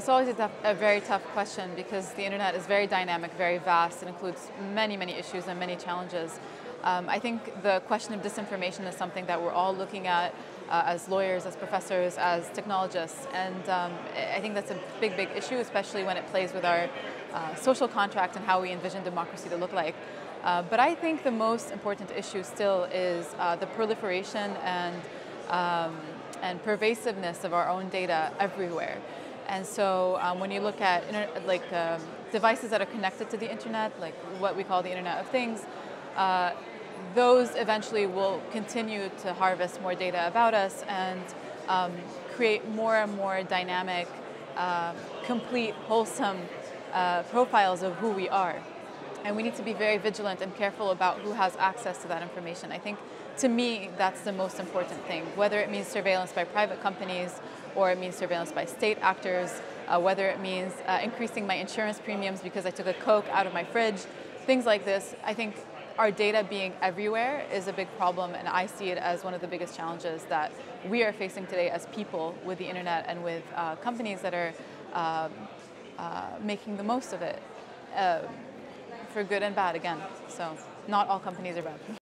It's always a, tough, a, very tough question because the internet is very dynamic, very vast. and includes many, many issues and many challenges. Um, I think the question of disinformation is something that we're all looking at uh, as lawyers, as professors, as technologists, and um, I think that's a big, big issue, especially when it plays with our uh, social contract and how we envision democracy to look like. Uh, but I think the most important issue still is uh, the proliferation and um, and pervasiveness of our own data everywhere. And so um, when you look at like um, devices that are connected to the internet, like what we call the Internet of Things, uh, those eventually will continue to harvest more data about us and um, create more and more dynamic, uh, complete, wholesome uh, profiles of who we are. And we need to be very vigilant and careful about who has access to that information. I think to me, that's the most important thing, whether it means surveillance by private companies or it means surveillance by state actors, uh, whether it means uh, increasing my insurance premiums because I took a Coke out of my fridge, things like this. I think our data being everywhere is a big problem, and I see it as one of the biggest challenges that we are facing today as people with the internet and with uh, companies that are um, uh, making the most of it uh, for good and bad again. So not all companies are bad.